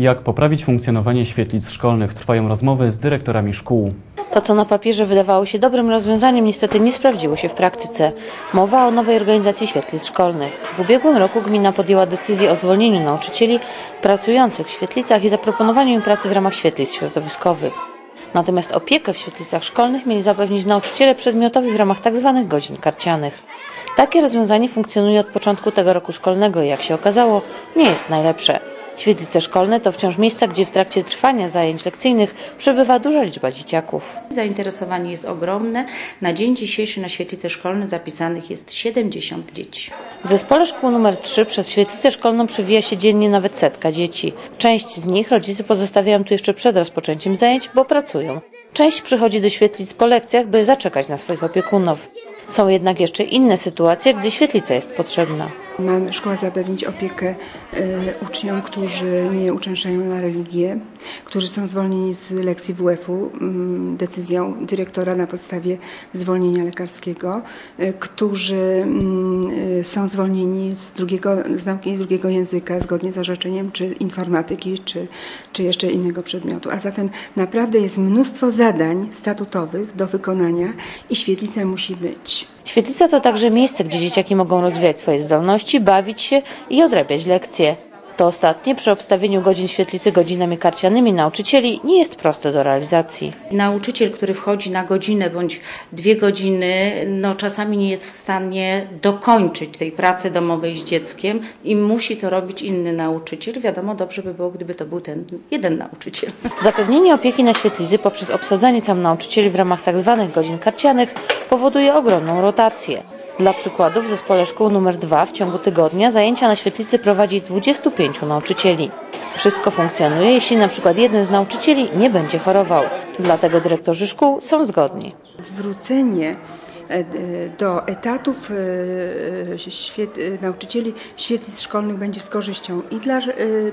Jak poprawić funkcjonowanie świetlic szkolnych? Trwają rozmowy z dyrektorami szkół. To, co na papierze wydawało się dobrym rozwiązaniem, niestety nie sprawdziło się w praktyce. Mowa o nowej organizacji świetlic szkolnych. W ubiegłym roku gmina podjęła decyzję o zwolnieniu nauczycieli pracujących w świetlicach i zaproponowaniu im pracy w ramach świetlic środowiskowych. Natomiast opiekę w świetlicach szkolnych mieli zapewnić nauczyciele przedmiotowi w ramach tzw. godzin karcianych. Takie rozwiązanie funkcjonuje od początku tego roku szkolnego i jak się okazało, nie jest najlepsze. Świetlice szkolne to wciąż miejsca, gdzie w trakcie trwania zajęć lekcyjnych przebywa duża liczba dzieciaków. Zainteresowanie jest ogromne. Na dzień dzisiejszy na świetlice szkolne zapisanych jest 70 dzieci. W zespole szkół nr 3 przez świetlicę szkolną przewija się dziennie nawet setka dzieci. Część z nich rodzice pozostawiają tu jeszcze przed rozpoczęciem zajęć, bo pracują. Część przychodzi do świetlic po lekcjach, by zaczekać na swoich opiekunów. Są jednak jeszcze inne sytuacje, gdy świetlica jest potrzebna. Ma szkoła zapewnić opiekę y, uczniom, którzy nie uczęszczają na religię, którzy są zwolnieni z lekcji WF-u y, decyzją dyrektora na podstawie zwolnienia lekarskiego, y, którzy y, są zwolnieni z, drugiego, z nauki drugiego języka zgodnie z orzeczeniem, czy informatyki, czy, czy jeszcze innego przedmiotu. A zatem naprawdę jest mnóstwo zadań statutowych do wykonania i świetlica musi być. Świetlica to także miejsce, gdzie dzieciaki mogą rozwijać swoje zdolności, bawić się i odrabiać lekcje. To ostatnie przy obstawieniu godzin świetlicy godzinami karcianymi nauczycieli nie jest proste do realizacji. Nauczyciel, który wchodzi na godzinę bądź dwie godziny, no czasami nie jest w stanie dokończyć tej pracy domowej z dzieckiem i musi to robić inny nauczyciel. Wiadomo, dobrze by było, gdyby to był ten jeden nauczyciel. Zapewnienie opieki na świetlicy poprzez obsadzanie tam nauczycieli w ramach tzw. godzin karcianych powoduje ogromną rotację. Dla przykładu w zespole szkół nr 2 w ciągu tygodnia zajęcia na świetlicy prowadzi 25 nauczycieli. Wszystko funkcjonuje, jeśli na przykład jeden z nauczycieli nie będzie chorował. Dlatego dyrektorzy szkół są zgodni. Wrócenie e, e, do etatów e, świet, nauczycieli świetlic szkolnych będzie z korzyścią i dla,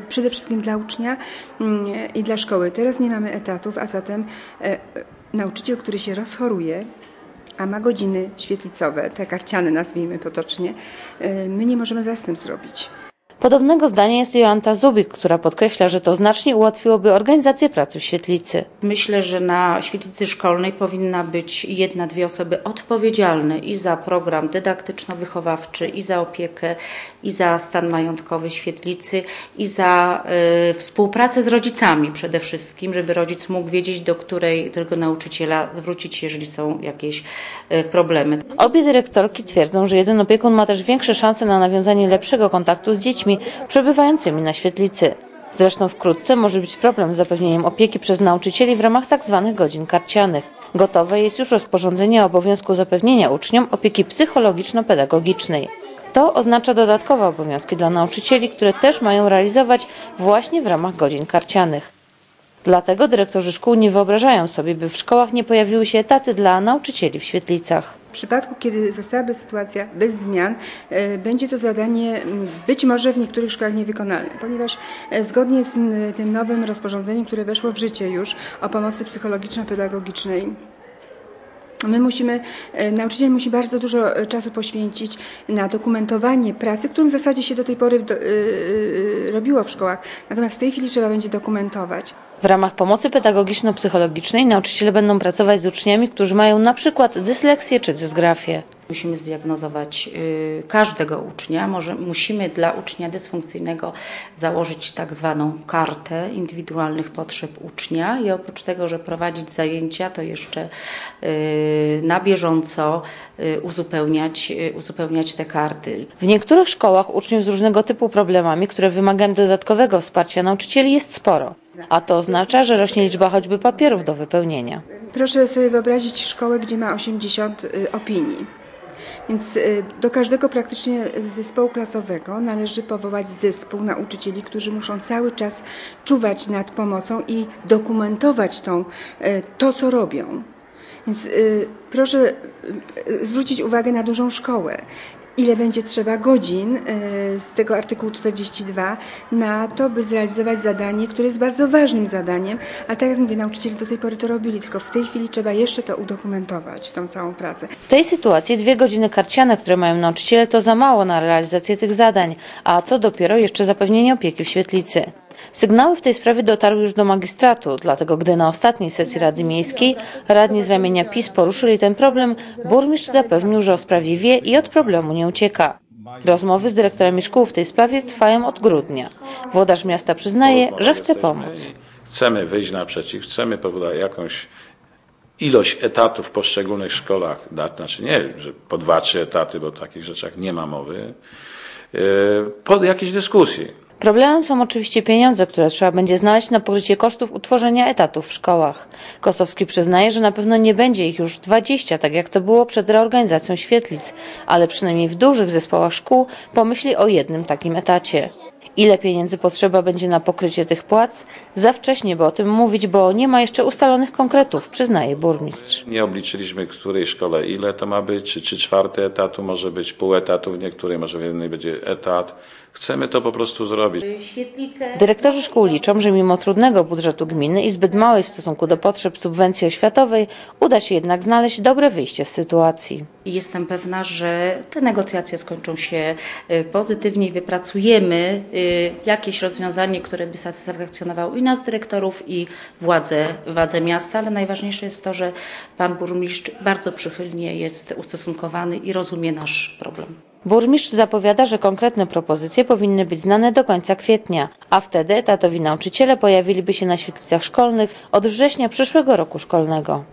przede wszystkim dla ucznia mm, i dla szkoły. Teraz nie mamy etatów, a zatem nauczyciel, który się rozchoruje, a ma godziny świetlicowe, te karciane nazwijmy potocznie, my nie możemy za tym zrobić. Podobnego zdania jest Jolanta Zubik, która podkreśla, że to znacznie ułatwiłoby organizację pracy w świetlicy. Myślę, że na świetlicy szkolnej powinna być jedna, dwie osoby odpowiedzialne i za program dydaktyczno-wychowawczy, i za opiekę, i za stan majątkowy świetlicy, i za y, współpracę z rodzicami przede wszystkim, żeby rodzic mógł wiedzieć, do której, którego nauczyciela zwrócić się, jeżeli są jakieś y, problemy. Obie dyrektorki twierdzą, że jeden opiekun ma też większe szanse na nawiązanie lepszego kontaktu z dziećmi, przebywającymi na świetlicy. Zresztą wkrótce może być problem z zapewnieniem opieki przez nauczycieli w ramach tzw. godzin karcianych. Gotowe jest już rozporządzenie o obowiązku zapewnienia uczniom opieki psychologiczno-pedagogicznej. To oznacza dodatkowe obowiązki dla nauczycieli, które też mają realizować właśnie w ramach godzin karcianych. Dlatego dyrektorzy szkół nie wyobrażają sobie, by w szkołach nie pojawiły się etaty dla nauczycieli w świetlicach. W przypadku, kiedy zostałaby sytuacja bez zmian, e, będzie to zadanie być może w niektórych szkołach niewykonalne, ponieważ e, zgodnie z tym nowym rozporządzeniem, które weszło w życie już o pomocy psychologiczno-pedagogicznej, My musimy, e, nauczyciel musi bardzo dużo czasu poświęcić na dokumentowanie pracy, którą w zasadzie się do tej pory robiło w szkołach. Natomiast w tej chwili trzeba będzie dokumentować. W ramach pomocy pedagogiczno-psychologicznej nauczyciele będą pracować z uczniami, którzy mają na przykład dysleksję czy dysgrafię. Musimy zdiagnozować y, każdego ucznia. Może, musimy dla ucznia dysfunkcyjnego założyć tak zwaną kartę indywidualnych potrzeb ucznia i oprócz tego, że prowadzić zajęcia, to jeszcze y, na bieżąco y, uzupełniać, uzupełniać te karty. W niektórych szkołach uczniów z różnego typu problemami, które wymagają dodatkowego wsparcia nauczycieli jest sporo. A to oznacza, że rośnie liczba choćby papierów do wypełnienia. Proszę sobie wyobrazić szkołę, gdzie ma 80 opinii. Więc y, do każdego praktycznie zespołu klasowego należy powołać zespół nauczycieli, którzy muszą cały czas czuwać nad pomocą i dokumentować tą, y, to, co robią. Więc y, proszę zwrócić uwagę na dużą szkołę ile będzie trzeba godzin e, z tego artykułu 42 na to, by zrealizować zadanie, które jest bardzo ważnym zadaniem, a tak jak mówię, nauczyciele do tej pory to robili, tylko w tej chwili trzeba jeszcze to udokumentować, tą całą pracę. W tej sytuacji dwie godziny karciane, które mają nauczyciele, to za mało na realizację tych zadań, a co dopiero jeszcze zapewnienie opieki w świetlicy. Sygnały w tej sprawie dotarły już do magistratu, dlatego gdy na ostatniej sesji Rady Miejskiej radni z ramienia PiS poruszyli ten problem, burmistrz zapewnił, że o sprawie wie i od problemu nie ucieka. Rozmowy z dyrektorami szkół w tej sprawie trwają od grudnia. Włodarz miasta przyznaje, że chce pomóc. Chcemy wyjść naprzeciw, chcemy powodować jakąś ilość etatów w poszczególnych szkołach znaczy nie, że po dwa, trzy etaty, bo o takich rzeczach nie ma mowy, yy, pod jakieś dyskusje. Problemem są oczywiście pieniądze, które trzeba będzie znaleźć na pokrycie kosztów utworzenia etatów w szkołach. Kosowski przyznaje, że na pewno nie będzie ich już 20, tak jak to było przed reorganizacją świetlic, ale przynajmniej w dużych zespołach szkół pomyśli o jednym takim etacie. Ile pieniędzy potrzeba będzie na pokrycie tych płac? Za wcześnie, by o tym mówić, bo nie ma jeszcze ustalonych konkretów, przyznaje burmistrz. Nie obliczyliśmy, której szkole ile to ma być, czy trzy czwarte etatu może być, pół etatu w niektórej, może w jednej będzie etat. Chcemy to po prostu zrobić. Dyrektorzy szkół liczą, że mimo trudnego budżetu gminy i zbyt małej w stosunku do potrzeb subwencji oświatowej, uda się jednak znaleźć dobre wyjście z sytuacji. Jestem pewna, że te negocjacje skończą się y, pozytywnie i wypracujemy y, jakieś rozwiązanie, które by satysfakcjonowało i nas, dyrektorów, i władze, władze miasta, ale najważniejsze jest to, że pan burmistrz bardzo przychylnie jest ustosunkowany i rozumie nasz problem. Burmistrz zapowiada, że konkretne propozycje powinny być znane do końca kwietnia, a wtedy etatowi nauczyciele pojawiliby się na świetlicach szkolnych od września przyszłego roku szkolnego.